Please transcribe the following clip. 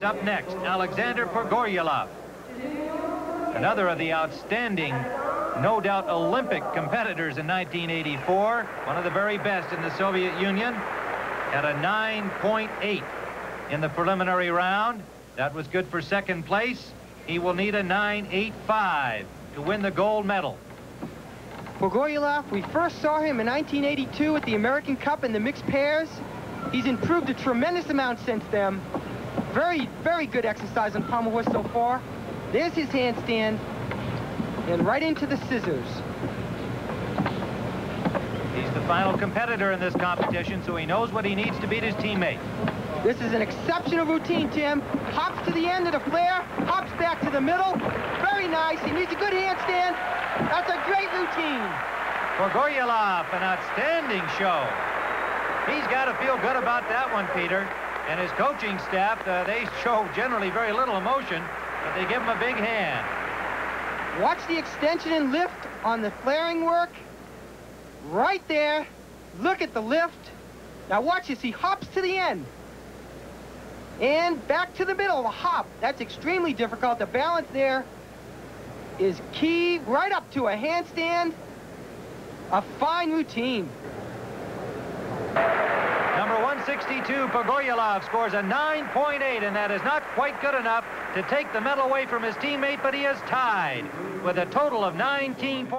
Up next, Alexander Pogorelov. Another of the outstanding, no doubt Olympic competitors in 1984. One of the very best in the Soviet Union. At a 9.8 in the preliminary round. That was good for second place. He will need a 9.85 to win the gold medal. Pogorelov, we first saw him in 1982 at the American Cup in the mixed pairs. He's improved a tremendous amount since then. Very, very good exercise on pommel horse so far. There's his handstand. And right into the scissors. He's the final competitor in this competition, so he knows what he needs to beat his teammate. This is an exceptional routine, Tim. Hops to the end of the flare, hops back to the middle. Very nice. He needs a good handstand. That's a great routine. Pogorelov, an outstanding show. He's got to feel good about that one, Peter and his coaching staff, uh, they show generally very little emotion, but they give him a big hand. Watch the extension and lift on the flaring work. Right there. Look at the lift. Now watch this. He hops to the end. And back to the middle, the hop. That's extremely difficult. The balance there is key right up to a handstand. A fine routine. 162, Pogorelov scores a 9.8, and that is not quite good enough to take the medal away from his teammate, but he is tied with a total of 19 points.